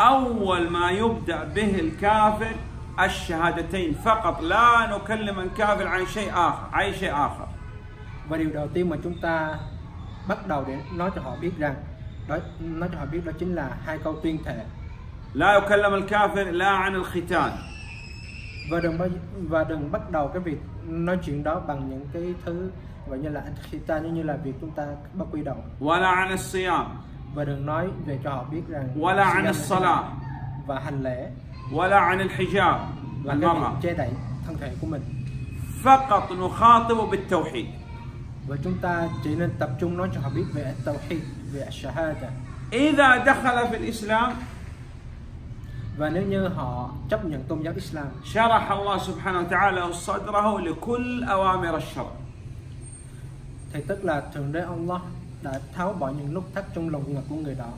أول ما يبدأ به الكافر الشهادتين فقط لا نكلم الكافر عن شيء آخر عن شيء آخر và điều đầu tiên mà chúng ta bắt đầu để nói cho họ biết rằng đó nói cho họ biết đó chính là hai câu tuyên thệ لا يكلم الكافر لا عن الختان và đừng bao và đừng bắt đầu cái việc nói chuyện đó bằng những cái thứ gọi như là anh khi ta như là việc chúng ta bắt quy đầu ولا عن الصيام và đừng nói về cho họ biết rằng ولا عن siam là thế الصلاة nào và hành lễ ولا عن الحجاب và cái المرأة việc che đậy thân thể của mình فقط نخاطب بالتوحيد và chúng ta chỉ nên tập trung nói cho họ biết về tawhid về shahada إذا دخل في الإسلام và nếu như họ chấp nhận tôn giáo Islam شرح الله سبحانه وتعالى صدره لكل أوامر الشرع thì tức là thượng đế Allah đã tháo bỏ những nút thắt trong lòng ngực của người đó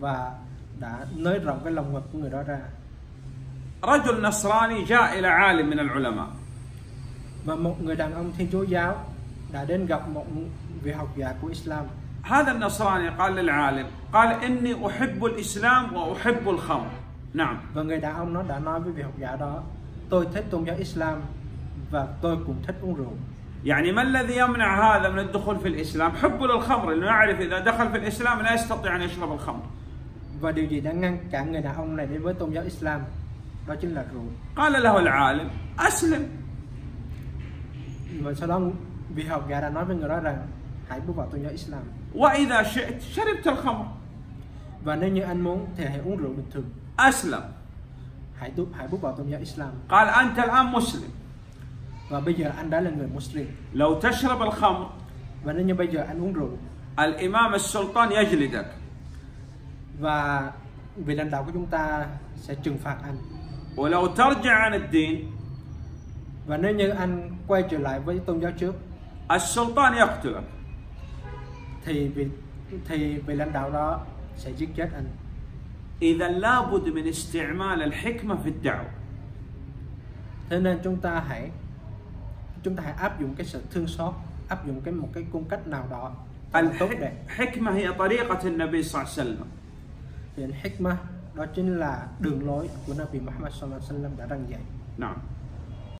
và đã nới rộng cái lòng ngực của người đó ra رجل نصراني جاء إلى عالم من العلماء và một người đàn ông thiên chúa giáo đã đến gặp một vị học giả của Islam هذا النصراني قال للعالم قال إني أحب الإسلام وأحب الخمر نعم và người đàn ông nó đã nói với vị học giả đó tôi thích tôn giáo Islam và tôi cũng thích uống rượu يعني ما الذي يمنع هذا من الدخول في الإسلام حب للخمر لأنه يعرف إذا دخل في الإسلام لا يستطيع أن يشرب الخمر và điều gì đã ngăn cản người đàn ông này đến với tôn giáo Islam đó chính là rượu قال له العالم أسلم và sau đó vị học giả đã nói với người đó rằng hãy bước vào tôn giáo Islam وإذا شئت شربت الخمر và nếu như anh muốn thì hãy uống rượu bình thường أسلم hãy bước hãy bước vào tôn giáo Islam قال أنت الآن مسلم và bây giờ anh đã là người Muslim لو تشرب الخمر và nếu như bây giờ anh uống rượu الإمام السلطان يجلدك và vị lãnh đạo của chúng ta sẽ trừng phạt anh ولو ترجع عن الدين và nếu như anh quay trở lại với tôn giáo trước السلطان يقتلك thì vị thì vị lãnh đạo đó sẽ giết chết anh إذا لابد من استعمال الحكمة في الدعوة thế nên chúng ta hãy chúng ta hãy áp dụng cái sự thương xót áp dụng cái một cái cung cách nào đó thật là tốt đẹp الحكمة هي طريقة النبي صلى الله عليه وسلم thì hikmah đó chính là đường lối của Nabi Muhammad sallallahu alaihi wasallam đã răng dạy نعم